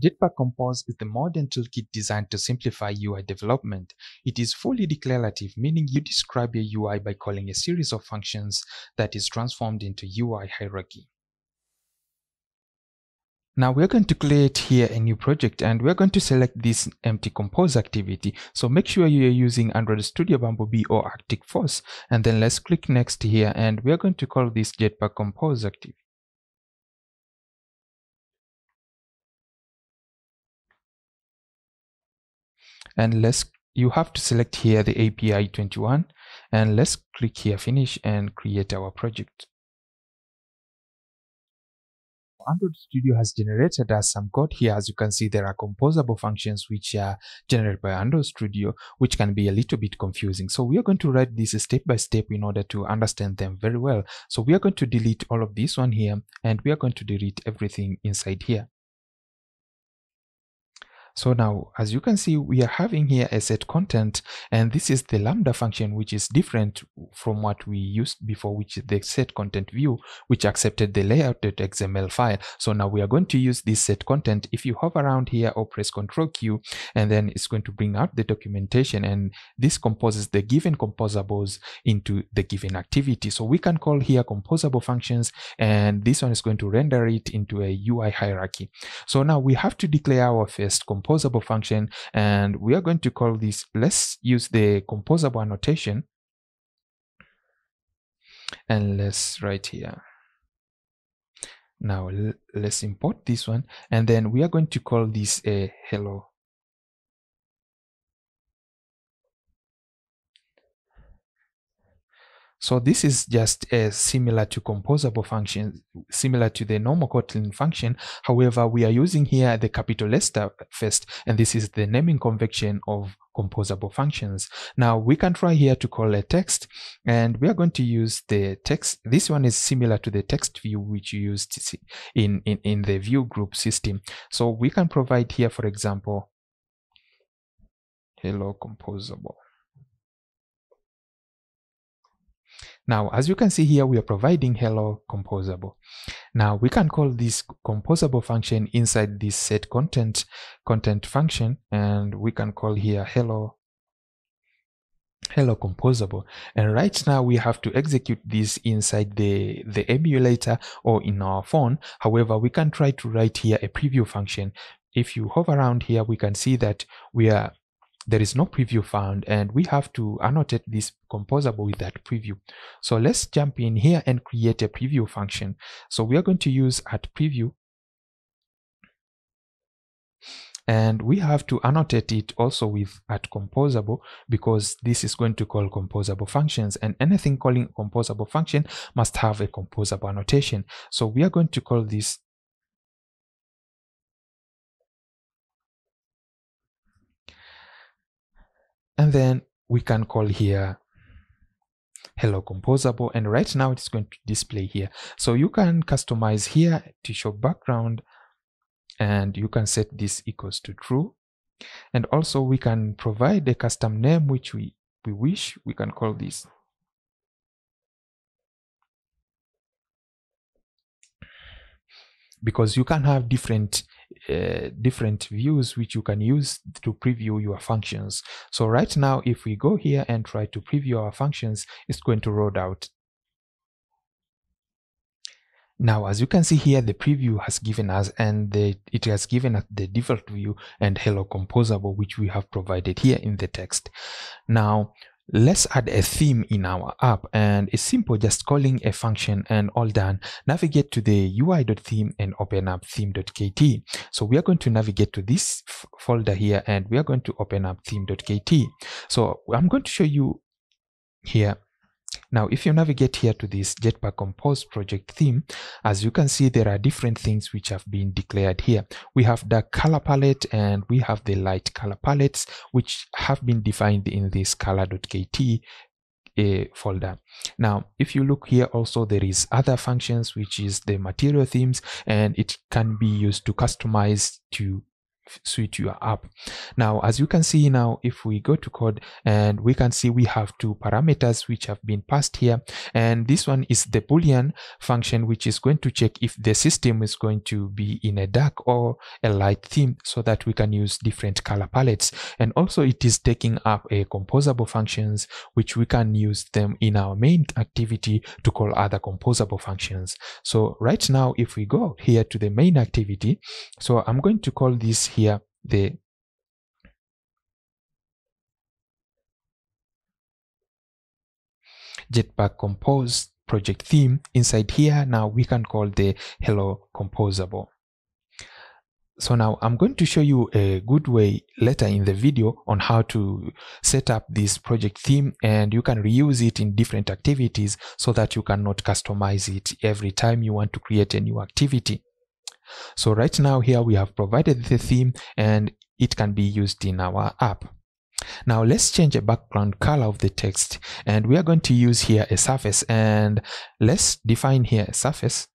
Jetpack Compose is the modern toolkit designed to simplify UI development. It is fully declarative, meaning you describe your UI by calling a series of functions that is transformed into UI hierarchy. Now we're going to create here a new project and we're going to select this empty compose activity. So make sure you're using Android Studio Bumblebee or Arctic Fox and then let's click next here and we're going to call this Jetpack Compose activity. And let's you have to select here the API 21 and let's click here finish and create our project. Android Studio has generated us some code here. As you can see, there are composable functions which are generated by Android Studio, which can be a little bit confusing. So we are going to write this step by step in order to understand them very well. So we are going to delete all of this one here, and we are going to delete everything inside here. So now, as you can see, we are having here a set content, and this is the Lambda function, which is different from what we used before, which is the set content view, which accepted the layout.xml file. So now we are going to use this set content. If you hover around here or press Control Q, and then it's going to bring out the documentation, and this composes the given composables into the given activity. So we can call here composable functions, and this one is going to render it into a UI hierarchy. So now we have to declare our first composable composable function and we are going to call this let's use the composable annotation. And let's write here. Now let's import this one and then we are going to call this a hello So this is just uh, similar to composable function, similar to the normal Kotlin function. However, we are using here the capital letter first, and this is the naming convention of composable functions. Now we can try here to call a text, and we are going to use the text. This one is similar to the text view which you used in, in, in the view group system. So we can provide here, for example, hello composable. Now, as you can see here, we are providing hello composable. Now we can call this composable function inside this set content content function, and we can call here hello hello composable. And right now we have to execute this inside the the emulator or in our phone. However we can try to write here a preview function. If you hover around here we can see that we are there is no preview found and we have to annotate this composable with that preview. So let's jump in here and create a preview function. So we are going to use at preview and we have to annotate it also with at composable because this is going to call composable functions and anything calling composable function must have a composable annotation. So we are going to call this and then we can call here hello composable. And right now it's going to display here. So you can customize here to show background and you can set this equals to true. And also we can provide a custom name which we we wish. We can call this because you can have different uh, different views which you can use to preview your functions. So right now, if we go here and try to preview our functions, it's going to roll out. Now, as you can see here, the preview has given us and the, it has given us the default view and hello composable, which we have provided here in the text. Now, let's add a theme in our app and it's simple just calling a function and all done. Navigate to the ui.theme and open up theme.kt so we are going to navigate to this folder here and we are going to open up theme.kt so i'm going to show you here now, if you navigate here to this Jetpack Compose project theme, as you can see, there are different things which have been declared here. We have the color palette and we have the light color palettes, which have been defined in this color.kt a folder now if you look here also there is other functions which is the material themes and it can be used to customize to suit your app. Now, as you can see now, if we go to code and we can see we have two parameters which have been passed here. And this one is the Boolean function, which is going to check if the system is going to be in a dark or a light theme so that we can use different color palettes. And also it is taking up a composable functions, which we can use them in our main activity to call other composable functions. So right now, if we go here to the main activity, so I'm going to call this here the Jetpack Compose project theme. Inside here, now we can call the Hello Composable. So now I'm going to show you a good way later in the video on how to set up this project theme and you can reuse it in different activities so that you cannot customize it every time you want to create a new activity. So right now here we have provided the theme and it can be used in our app. Now let's change the background color of the text and we are going to use here a surface and let's define here a surface.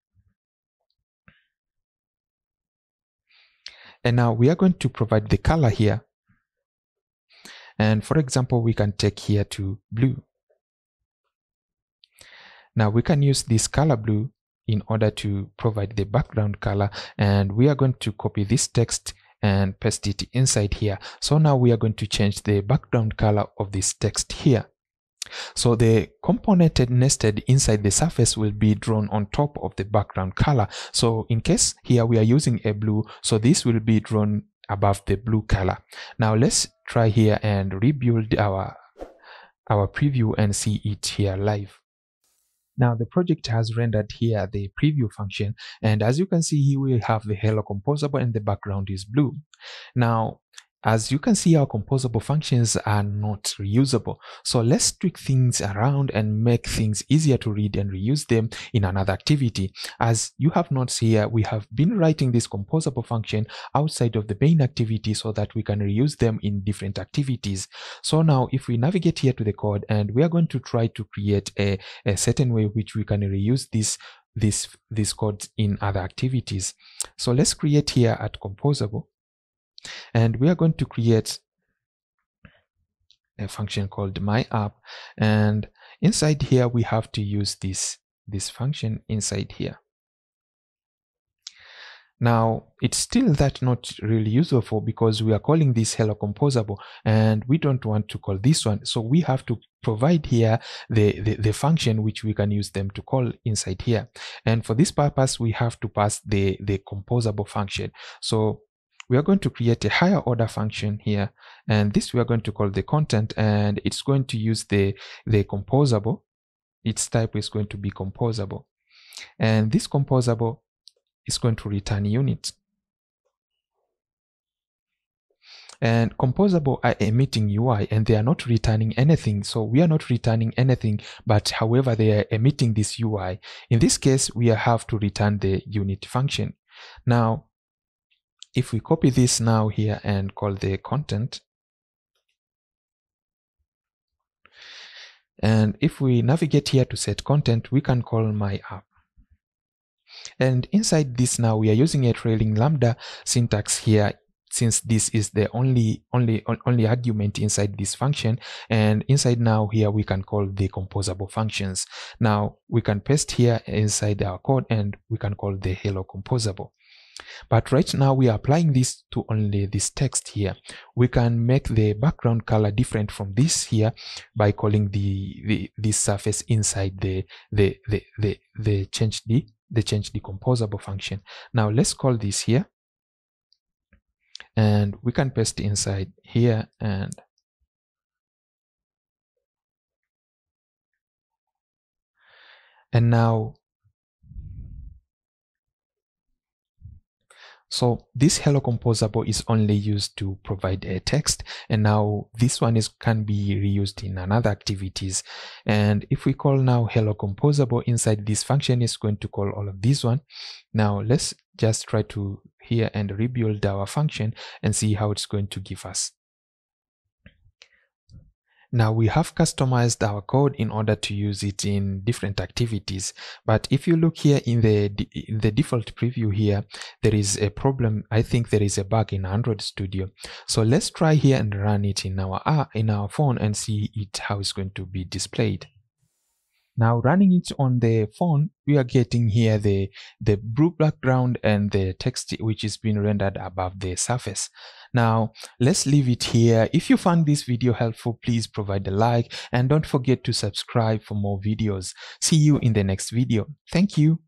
And now we are going to provide the color here. And for example, we can take here to blue. Now we can use this color blue in order to provide the background color. And we are going to copy this text and paste it inside here. So now we are going to change the background color of this text here. So the component nested inside the surface will be drawn on top of the background color. So in case here we are using a blue so this will be drawn above the blue color. Now let's try here and rebuild our our preview and see it here live now the project has rendered here the preview function and as you can see here we have the hello composable and the background is blue. Now as you can see, our composable functions are not reusable. So let's tweak things around and make things easier to read and reuse them in another activity. As you have notes here, we have been writing this composable function outside of the main activity so that we can reuse them in different activities. So now if we navigate here to the code and we are going to try to create a, a certain way which we can reuse this this this code in other activities. So let's create here at composable and we are going to create a function called my app and inside here we have to use this this function inside here. Now it's still that not really useful because we are calling this hello composable and we don't want to call this one. So we have to provide here the, the, the function which we can use them to call inside here. And for this purpose we have to pass the the composable function. So we are going to create a higher order function here and this we are going to call the content and it's going to use the the composable its type is going to be composable and this composable is going to return unit and composable are emitting UI and they are not returning anything. So we are not returning anything, but however, they are emitting this UI. In this case, we have to return the unit function. Now, if we copy this now here and call the content and if we navigate here to set content we can call my app. And inside this now we are using a trailing lambda syntax here since this is the only only only argument inside this function. And inside now here we can call the composable functions. Now we can paste here inside our code and we can call the hello composable but right now we are applying this to only this text here. We can make the background color different from this here by calling the, the this surface inside the the the the, the change the the change decomposable function. Now let's call this here and we can paste inside here and and now So this hello composable is only used to provide a text and now this one is can be reused in another activities. And if we call now hello composable inside this function is going to call all of this one. Now let's just try to here and rebuild our function and see how it's going to give us. Now we have customized our code in order to use it in different activities. But if you look here in the in the default preview here, there is a problem. I think there is a bug in Android Studio. So let's try here and run it in our uh, in our phone and see it how it's going to be displayed. Now running it on the phone, we are getting here the, the blue background and the text which is being rendered above the surface. Now let's leave it here. If you found this video helpful, please provide a like and don't forget to subscribe for more videos. See you in the next video. Thank you.